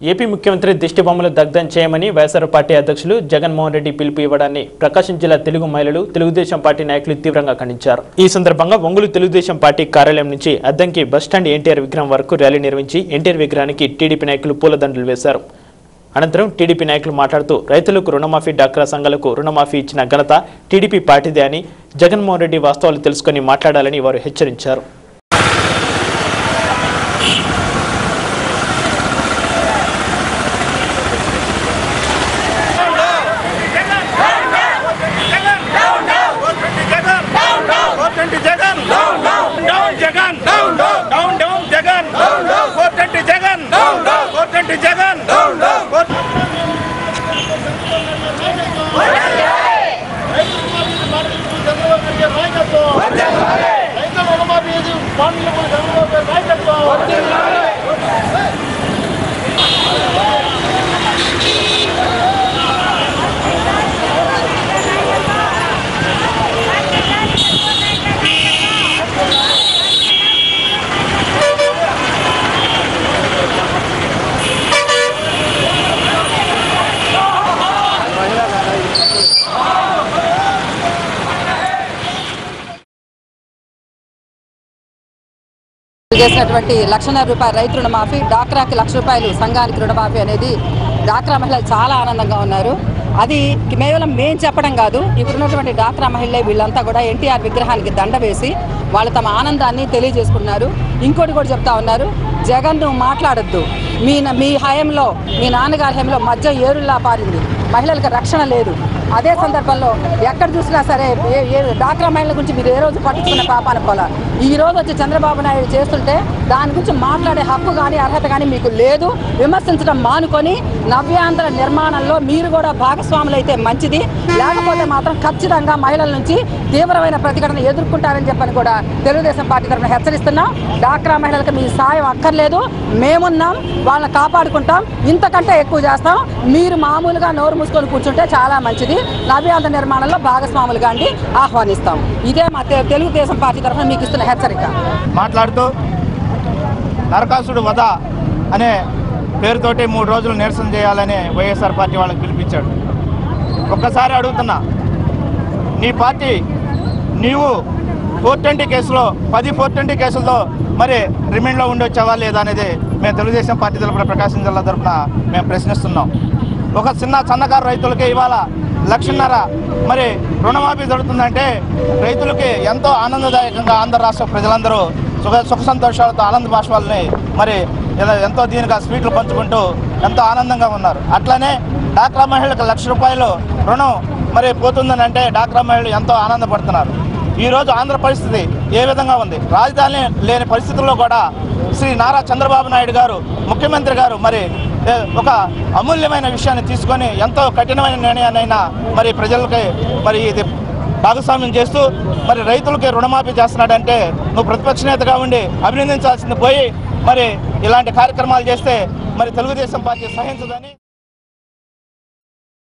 AP ముఖ్యమంత్రి దిష్టిబొమ్మలు దగ్ధం చేయమని వైఎస్ఆర్ పార్టీ అధ్యక్షులు జగన్మోహన్ రెడ్డి పిలుపు ఇవ్వడాన్ని ప్రకాశం జిల్లా తెలుగు మహిళలు తెలుగుదేశం పార్టీ నాయకులు తీవ్రంగా ఖండించారు. ఈ సందర్భంగా ఒంగులు తెలుగుదేశం పార్టీ కార్యాలయం నుంచి అద్దంకి బస్టాండ్ ఎన్టీఆర్ విగ్రహం వరకు ర్యాలీ నిర్వహించి ఎన్టీఆర్ విగ్రహానికి టీడీపీ నాయకులు పూలదండలు వేశారు. అనంతరం టీడీపీ నాయకులు మాట్లాడుతూ రైతులకు రుణమాఫీ డాక్రా సంఘాలకు రుణమాఫీ ఇచ్చిన ఘనత టీడీపీ పార్టీదే అని జగన్మోహన్ రెడ్డి వాస్తవాలు తెలుసుకొని మాట్లాడాలని వారు హెచ్చరించారు. చేసినటువంటి లక్షన్నర రూపాయల రైతు రుణమాఫీ డాక్రాకి లక్ష రూపాయలు సంఘానికి రుణమాఫీ అనేది డాక్రా మహిళలు చాలా ఆనందంగా ఉన్నారు. అది కేవలం మేం చెప్పడం కాదు ఇప్పుడున్నటువంటి డాక్రా మహిళలే వీళ్ళంతా కూడా ఎన్టీఆర్ విగ్రహానికి దండ వేసి వాళ్ళు తమ ఆనందాన్ని తెలియజేసుకున్నారు ఇంకోటి కూడా చెప్తా ఉన్నారు జగన్ నువ్వు మాట్లాడొద్దు. మీ మీ హయంలో మీ నాన్నగారి హయంలో మధ్య ఏరుల్లా పారింది. మహిళలకు రక్షణ లేదు. అదే సందర్భంలో ఎక్కడ చూసినా సరే ఏ- ఏ డాక్రా మహిళల గురించి మీరు ఏ రోజు పట్టించుకున్న పాపాన పోలా ఈ రోజు వచ్చి చంద్రబాబు నాయుడు చేస్తుంటే దాని గురించి మాట్లాడే హక్కు కానీ అర్హత కానీ మీకు లేదు. విమర్శించడం మానుకొని నవ్యాంధ్ర నిర్మాణంలో మీరు కూడా భాగస్వాములు అయితే మంచిది. లేకపోతే మాత్రం ఖచ్చితంగా మహిళల నుంచి తీవ్రమైన ప్రతిఘటన ఎదుర్కొంటారని చెప్పని కూడా తెలుగుదేశం పార్టీ తరఫున హెచ్చరిస్తున్నాం. డాక్రా మహిళలకు మీ సాయం అక్కర్లేదు. మేమున్నాం వాళ్ళని కాపాడుకుంటాం. ఇంతకంటే ఎక్కువ చేస్తాం. మీరు మామూలుగా నోరు మూసుకొని కూర్చుంటే చాలా మంచిది. నవ్యాంధ్ర నిర్మాణంలో భాగస్వాములుగా అండి ఆహ్వానిస్తాం. ఇదే మా తెలుగుదేశం పార్టీ తరఫున మీకు ఇస్తున్న హెచ్చరిక. మాట్లాడుతూ నరకాసుడు వధ అనే పేరుతోటి మూడు రోజులు నిరసన చేయాలని వైఎస్ఆర్ పార్టీ వాళ్ళకి పిలిపించాడు. ఒక్కసారి అడుగుతున్నా నీ పార్టీ నీవు ఫోర్ ట్వంటీ కేసులో పది ఫోర్ ట్వంటీ కేసుల్లో మరి రిమైండ్లో ఉండొచ్చావా లేదా అనేది మేము తెలుగుదేశం పార్టీ తరపున ప్రకాశం జిల్లా తరపున మేము ప్రశ్నిస్తున్నాం. ఒక చిన్న సన్నకారు రైతులకి ఇవాళ లక్షన్నర మరి రుణమాఫీ జరుగుతుందంటే రైతులకి ఎంతో ఆనందదాయకంగా ఆంధ్ర రాష్ట్ర ప్రజలందరూ సుఖ సుఖ సంతోషాలతో ఆనంద భాషవాళ్ళని మరి ఇలా ఎంతో దీనిగా స్వీట్లు పంచుకుంటూ ఎంతో ఆనందంగా ఉన్నారు. అట్లనే డాక్రా మహిళలకు లక్ష రూపాయలు రుణం మరి పోతుందని అంటే డాక్రా మహిళలు ఎంతో ఆనందపడుతున్నారు. ఈరోజు ఆంధ్ర పరిస్థితి ఏ విధంగా ఉంది? రాజధాని లేని పరిస్థితుల్లో కూడా శ్రీ నారా చంద్రబాబు నాయుడు గారు ముఖ్యమంత్రి గారు మరి ఒక అమూల్యమైన విషయాన్ని తీసుకొని ఎంతో కఠినమైన నిర్ణయాన్నైనా మరి ప్రజలకి మరి ఇది భాగస్వామ్యం చేస్తూ మరి రైతులకి రుణమాఫీ చేస్తున్నాడంటే నువ్వు ప్రతిపక్ష నేతగా ఉండి అభినందించాల్సింది పోయి మరి ఇలాంటి కార్యక్రమాలు చేస్తే మరి తెలుగుదేశం పార్టీ సహించదని